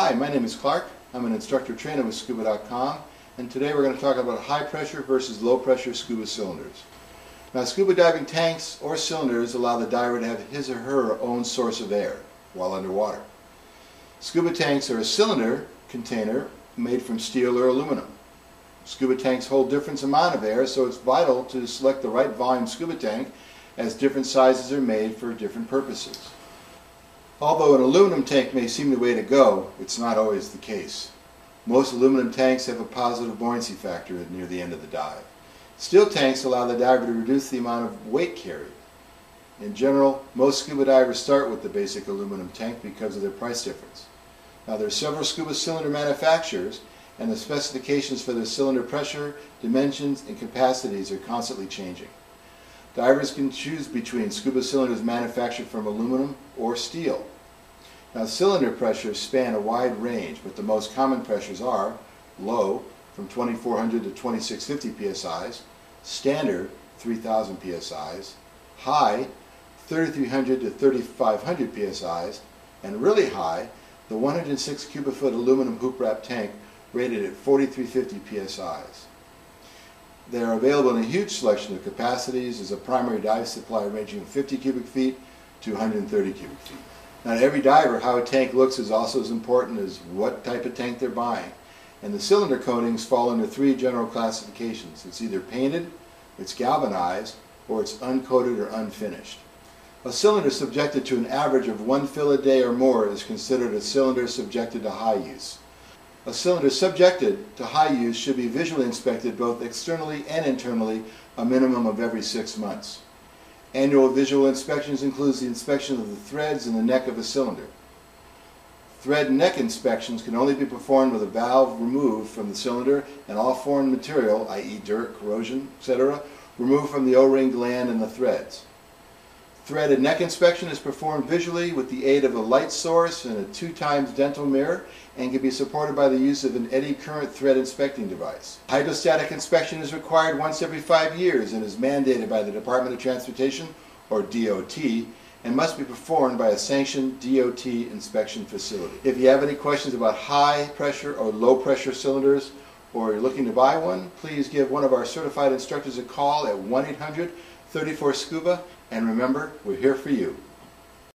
Hi, my name is Clark. I'm an instructor trainer with scuba.com and today we're going to talk about high pressure versus low pressure scuba cylinders. Now scuba diving tanks or cylinders allow the diver to have his or her own source of air while underwater. Scuba tanks are a cylinder container made from steel or aluminum. Scuba tanks hold different amount of air so it's vital to select the right volume scuba tank as different sizes are made for different purposes. Although an aluminum tank may seem the way to go, it's not always the case. Most aluminum tanks have a positive buoyancy factor near the end of the dive. Steel tanks allow the diver to reduce the amount of weight carried. In general, most scuba divers start with the basic aluminum tank because of their price difference. Now there are several scuba cylinder manufacturers and the specifications for their cylinder pressure, dimensions, and capacities are constantly changing. Divers can choose between scuba cylinders manufactured from aluminum or steel. Now cylinder pressures span a wide range, but the most common pressures are low from 2400 to 2650 psi's, standard 3000 psi's, high 3300 to 3500 psi's, and really high the 106 cubic foot aluminum hoop wrap tank rated at 4350 psi's. They are available in a huge selection of capacities as a primary dive supply ranging from 50 cubic feet to 130 cubic feet. Now every diver, how a tank looks is also as important as what type of tank they're buying. And the cylinder coatings fall into three general classifications. It's either painted, it's galvanized, or it's uncoated or unfinished. A cylinder subjected to an average of one fill a day or more is considered a cylinder subjected to high use. A cylinder subjected to high use should be visually inspected both externally and internally a minimum of every six months. Annual visual inspections includes the inspection of the threads and the neck of a cylinder. Thread neck inspections can only be performed with a valve removed from the cylinder and all foreign material, i.e. dirt, corrosion, etc., removed from the O-ring gland and the threads. Thread and neck inspection is performed visually with the aid of a light source and a two times dental mirror and can be supported by the use of an eddy current thread inspecting device. Hydrostatic inspection is required once every five years and is mandated by the Department of Transportation, or DOT, and must be performed by a sanctioned DOT inspection facility. If you have any questions about high pressure or low pressure cylinders, or you're looking to buy one, please give one of our certified instructors a call at 1-800 34 Scuba, and remember, we're here for you.